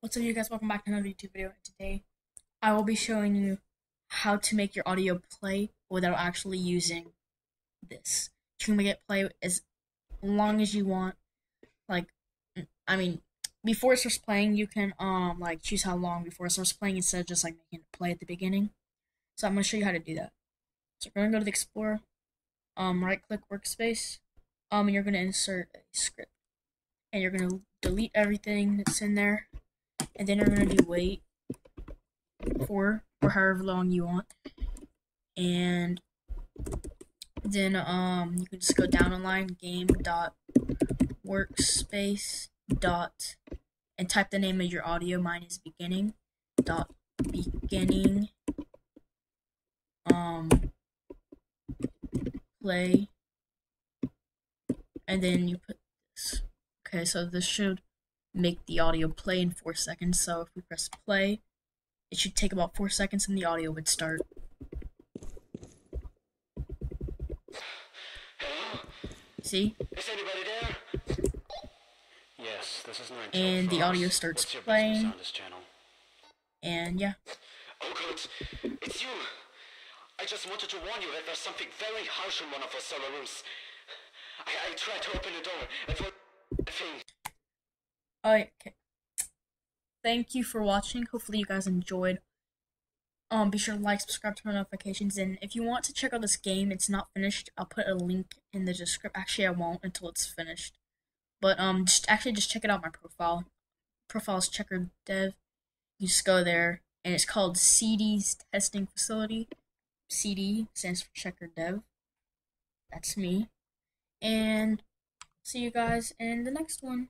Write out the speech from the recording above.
What's up you guys, welcome back to another YouTube video. Today, I will be showing you how to make your audio play without actually using this. You can make it play as long as you want. Like, I mean, before it starts playing, you can, um, like, choose how long before it starts playing instead of just, like, making it play at the beginning. So I'm going to show you how to do that. So we're going to go to the Explorer, um, right-click Workspace, um, and you're going to insert a script. And you're going to delete everything that's in there and then you're gonna do wait for for however long you want, and then um you can just go down a line game dot workspace dot and type the name of your audio. Mine is beginning dot beginning um play and then you put this. Okay, so this should make the audio play in four seconds. So if we press play, it should take about four seconds and the audio would start. Hello? See? Is anybody there? Yes, this is Nigel And the audio starts playing. on this channel? And yeah. Oh, good. It's you. I just wanted to warn you that there's something very harsh in one of our solar rooms. I, I tried to open the door, and for thing. Okay. Thank you for watching. Hopefully you guys enjoyed. Um, be sure to like, subscribe, turn on notifications, and if you want to check out this game, it's not finished. I'll put a link in the description. Actually, I won't until it's finished. But um, just actually just check it out. My profile, profile is Checkered Dev. You just go there, and it's called CD's Testing Facility. CD stands for Checker Dev. That's me. And see you guys in the next one.